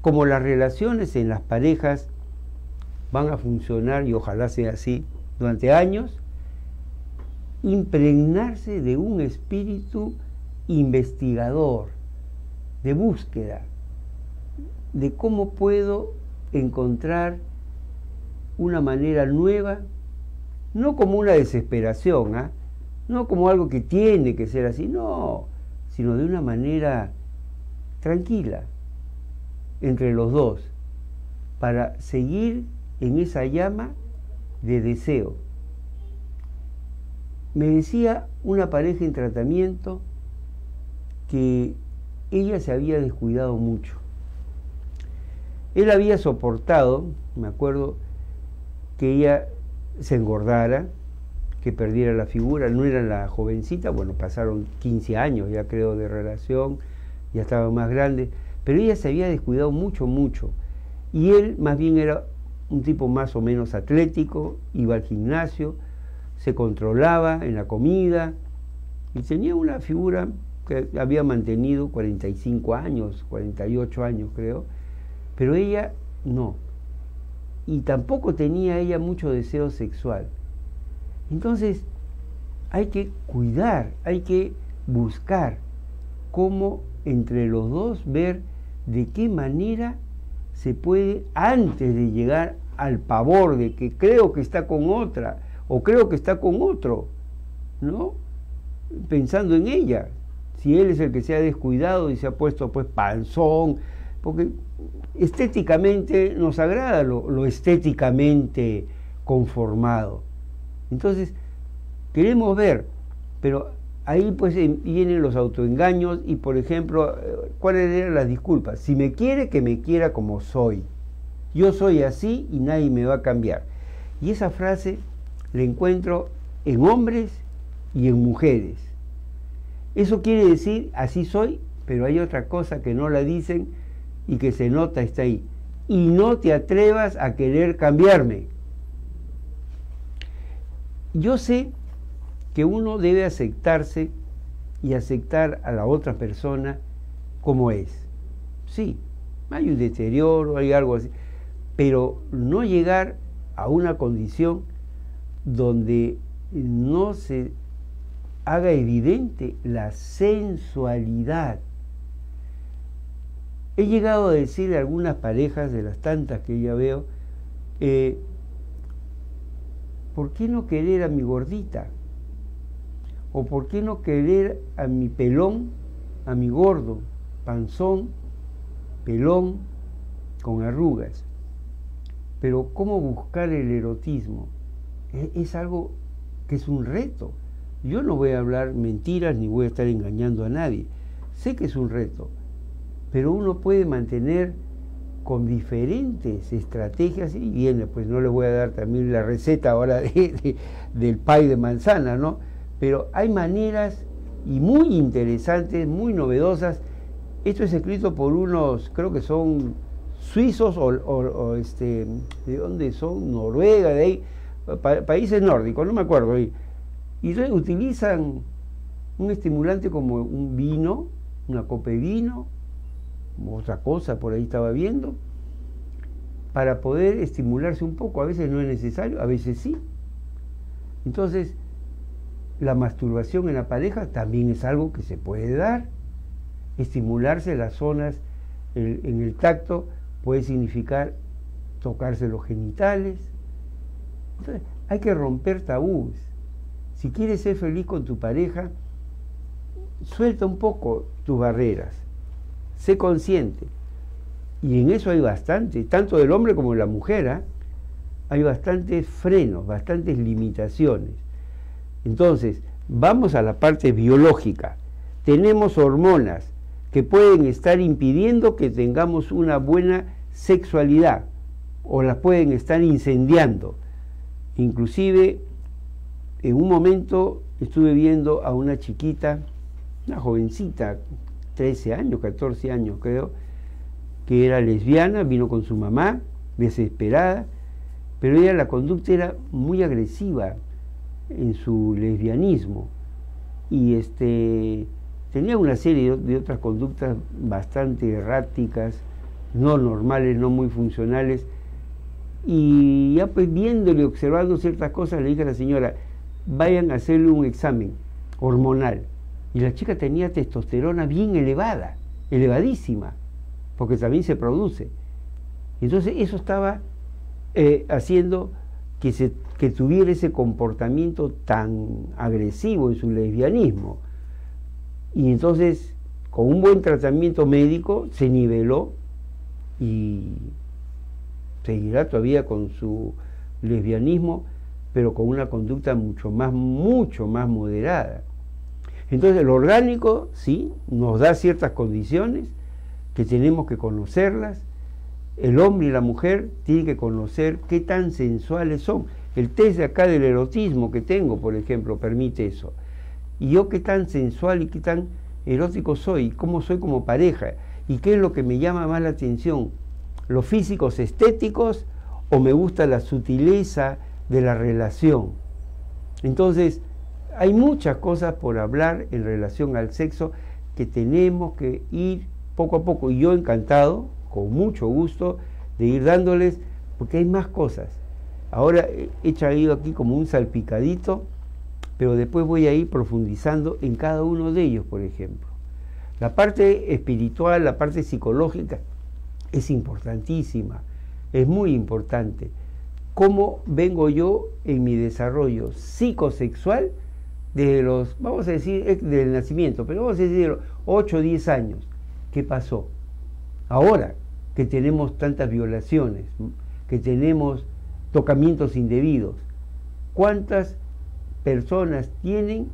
como las relaciones en las parejas van a funcionar, y ojalá sea así, durante años, impregnarse de un espíritu investigador, de búsqueda, de cómo puedo encontrar una manera nueva, no como una desesperación, ¿ah? no como algo que tiene que ser así, no, sino de una manera tranquila entre los dos, para seguir en esa llama de deseo. Me decía una pareja en tratamiento que ella se había descuidado mucho. Él había soportado, me acuerdo, que ella se engordara, que perdiera la figura, no era la jovencita, bueno, pasaron 15 años ya creo de relación, ya estaba más grande, pero ella se había descuidado mucho, mucho. Y él más bien era un tipo más o menos atlético, iba al gimnasio, se controlaba en la comida y tenía una figura que había mantenido 45 años, 48 años creo, pero ella no. Y tampoco tenía ella mucho deseo sexual. Entonces, hay que cuidar, hay que buscar cómo entre los dos ver de qué manera se puede, antes de llegar al pavor de que creo que está con otra o creo que está con otro, ¿no? Pensando en ella, si él es el que se ha descuidado y se ha puesto pues panzón, porque estéticamente nos agrada lo estéticamente conformado. Entonces, queremos ver, pero ahí pues vienen los autoengaños y por ejemplo, eh, ¿cuáles eran las disculpas? Si me quiere, que me quiera como soy. Yo soy así y nadie me va a cambiar. Y esa frase la encuentro en hombres y en mujeres. Eso quiere decir, así soy, pero hay otra cosa que no la dicen y que se nota está ahí. Y no te atrevas a querer cambiarme. Yo sé que uno debe aceptarse y aceptar a la otra persona como es. Sí, hay un deterioro, hay algo así, pero no llegar a una condición donde no se haga evidente la sensualidad. He llegado a decirle a algunas parejas de las tantas que ya veo, eh, ¿por qué no querer a mi gordita? ¿O por qué no querer a mi pelón, a mi gordo, panzón, pelón, con arrugas? Pero ¿cómo buscar el erotismo? Es, es algo que es un reto. Yo no voy a hablar mentiras ni voy a estar engañando a nadie. Sé que es un reto, pero uno puede mantener con diferentes estrategias y viene, pues no le voy a dar también la receta ahora del pay de manzana, ¿no? Pero hay maneras y muy interesantes, muy novedosas. Esto es escrito por unos, creo que son suizos o, este, ¿de dónde son? Noruega, de ahí, países nórdicos, no me acuerdo ahí. Y utilizan un estimulante como un vino, una copa de vino, otra cosa por ahí estaba viendo, para poder estimularse un poco. A veces no es necesario, a veces sí. Entonces, la masturbación en la pareja también es algo que se puede dar. Estimularse las zonas en el tacto puede significar tocarse los genitales. Entonces, hay que romper tabúes. Si quieres ser feliz con tu pareja, suelta un poco tus barreras sé consciente. Y en eso hay bastante, tanto del hombre como de la mujer, ¿ah? hay bastantes frenos, bastantes limitaciones. Entonces, vamos a la parte biológica. Tenemos hormonas que pueden estar impidiendo que tengamos una buena sexualidad o las pueden estar incendiando. Inclusive, en un momento estuve viendo a una chiquita, una jovencita, 13 años, 14 años creo, que era lesbiana, vino con su mamá, desesperada, pero ella la conducta era muy agresiva en su lesbianismo. Y este tenía una serie de otras conductas bastante erráticas, no normales, no muy funcionales, y ya pues viéndole, observando ciertas cosas, le dije a la señora, vayan a hacerle un examen hormonal y la chica tenía testosterona bien elevada, elevadísima, porque también se produce. Entonces eso estaba eh, haciendo que, tuviera ese comportamiento tan agresivo en su lesbianismo. Y entonces, con un buen tratamiento médico, se niveló y seguirá todavía con su lesbianismo, pero con una conducta mucho más, mucho más moderada. Entonces el orgánico, sí, nos da ciertas condiciones que tenemos que conocerlas. El hombre y la mujer tienen que conocer qué tan sensuales son. El test de acá del erotismo que tengo, por ejemplo, permite eso. Y yo qué tan sensual y qué tan erótico soy, cómo soy como pareja, y qué es lo que me llama más la atención, los físicos estéticos o me gusta la sutileza de la relación. Entonces, hay muchas cosas por hablar en relación al sexo que tenemos que ir poco a poco. Y yo encantado, con mucho gusto, de ir dándoles, porque hay más cosas. Ahora he traído aquí como un salpicadito, pero después voy a ir profundizando en cada uno de ellos, por ejemplo. La parte espiritual, la parte psicológica, es importantísima, es muy importante. ¿Cómo vengo yo en mi desarrollo psicosexual? De los, vamos a decir, del nacimiento, pero vamos a decir de los 8 o 10 años, ¿qué pasó? Ahora que tenemos tantas violaciones, que tenemos tocamientos indebidos, ¿cuántas personas tienen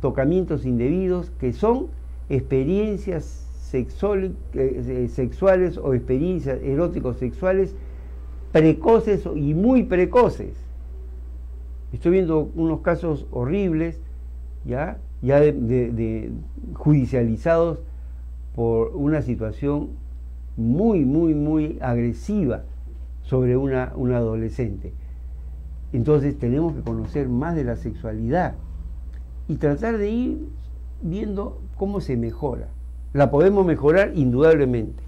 tocamientos indebidos que son experiencias eh, eh, sexuales o experiencias eróticos sexuales precoces y muy precoces? Estoy viendo unos casos horribles ya, ya de, judicializados por una situación muy, muy, muy agresiva sobre una, una adolescente. Entonces tenemos que conocer más de la sexualidad y tratar de ir viendo cómo se mejora. La podemos mejorar indudablemente.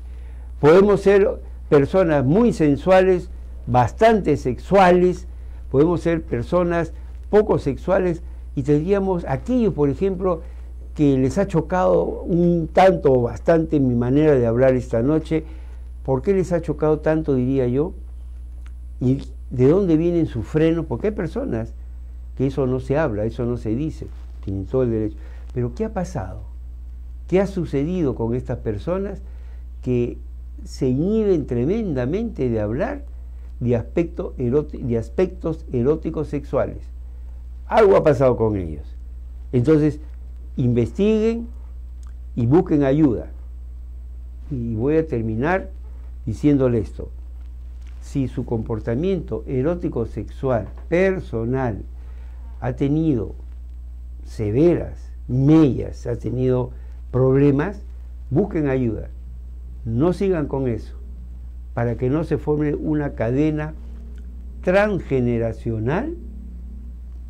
Podemos ser personas muy sensuales, bastante sexuales, podemos ser personas poco sexuales y tendríamos aquellos, por ejemplo, que les ha chocado un tanto o bastante mi manera de hablar esta noche. ¿Por qué les ha chocado tanto, diría yo? ¿Y de dónde vienen sus frenos? Porque hay personas que eso no se habla, eso no se dice, tienen todo el derecho. Pero ¿qué ha pasado? ¿Qué ha sucedido con estas personas que se inhiben tremendamente de hablar de, de aspectos eróticos sexuales? Algo ha pasado con ellos. Entonces, investiguen y busquen ayuda. Y voy a terminar diciéndole esto. Si su comportamiento erótico sexual personal ha tenido severas mellas, ha tenido problemas, busquen ayuda. No sigan con eso, para que no se forme una cadena transgeneracional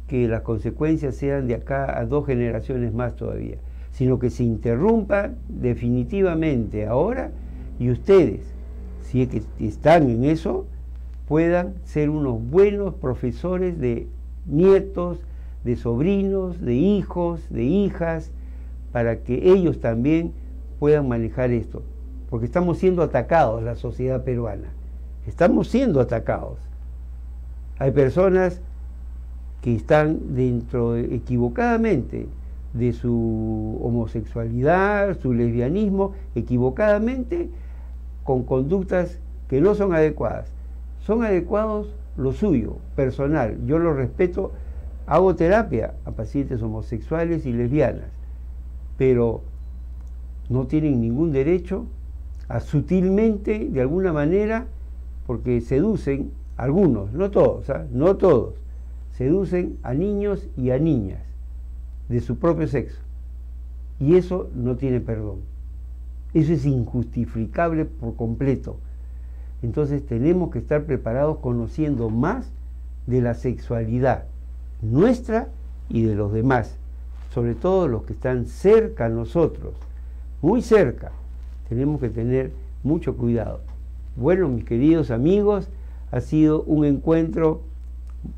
que las consecuencias sean de acá a dos generaciones más todavía, sino que se interrumpa definitivamente ahora y ustedes, si es que están en eso, puedan ser unos buenos profesores de nietos, de sobrinos, de hijos, de hijas, para que ellos también puedan manejar esto. Porque estamos siendo atacados, la sociedad peruana. Estamos siendo atacados. Hay personas que están dentro equivocadamente de su homosexualidad, su lesbianismo, equivocadamente con conductas que no son adecuadas. Son adecuados lo suyo, personal. Yo lo respeto, hago terapia a pacientes homosexuales y lesbianas, pero no tienen ningún derecho a sutilmente, de alguna manera, porque seducen algunos, no todos, ¿ah? no todos, seducen a niños y a niñas de su propio sexo. Y eso no tiene perdón. Eso es injustificable por completo. Entonces tenemos que estar preparados conociendo más de la sexualidad nuestra y de los demás, sobre todo los que están cerca a nosotros, muy cerca. Tenemos que tener mucho cuidado. Bueno, mis queridos amigos, ha sido un encuentro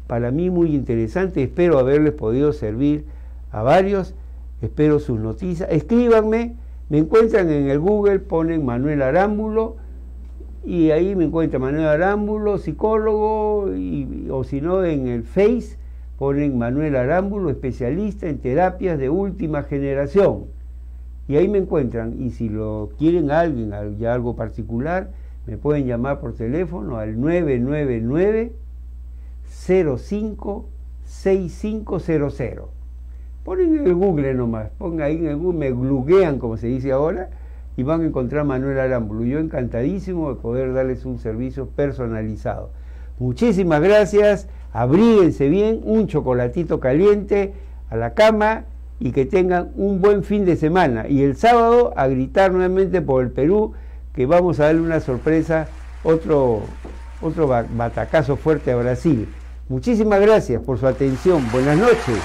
para mí muy interesante. Espero haberles podido servir a varios. Espero sus noticias. Escríbanme. Me encuentran en el Google, ponen Manuel Arámbulo y ahí me encuentra Manuel Arámbulo, psicólogo, o si no en el Face ponen Manuel Arámbulo, especialista en terapias de última generación. Y ahí me encuentran. Y si lo quieren alguien, algo particular, me pueden llamar por teléfono al 999 056500. Ponen en el Google nomás, pongan ahí en el Google, me gluguean como se dice ahora y van a encontrar a Manuel Arámbulo. Yo encantadísimo de poder darles un servicio personalizado. Muchísimas gracias, abríguense bien, un chocolatito caliente a la cama y que tengan un buen fin de semana. Y el sábado a gritar nuevamente por el Perú, que vamos a darle una sorpresa, otro, otro batacazo fuerte a Brasil. Muchísimas gracias por su atención. Buenas noches.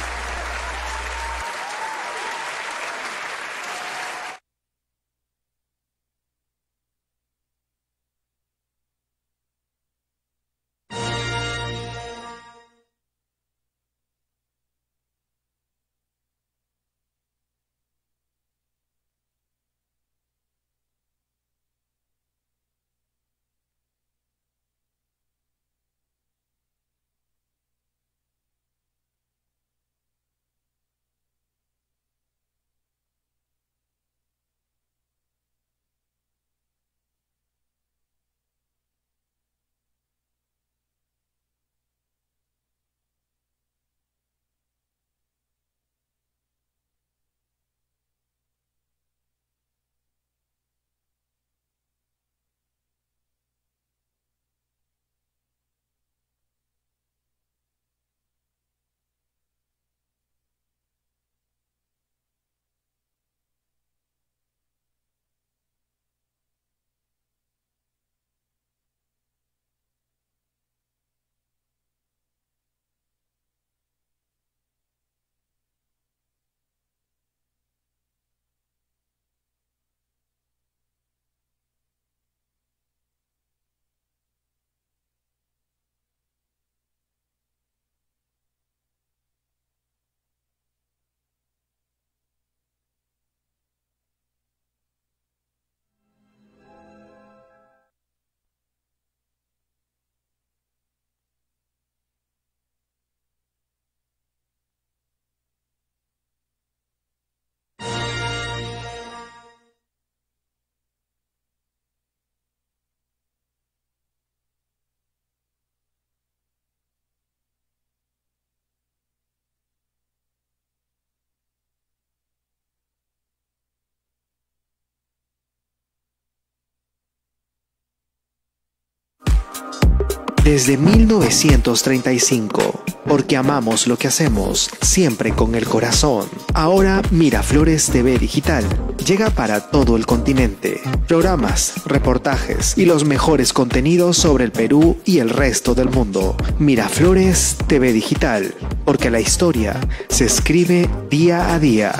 Desde 1935, porque amamos lo que hacemos, siempre con el corazón. Ahora Miraflores TV Digital llega para todo el continente. Programas, reportajes y los mejores contenidos sobre el Perú y el resto del mundo. Miraflores TV Digital, porque la historia se escribe día a día.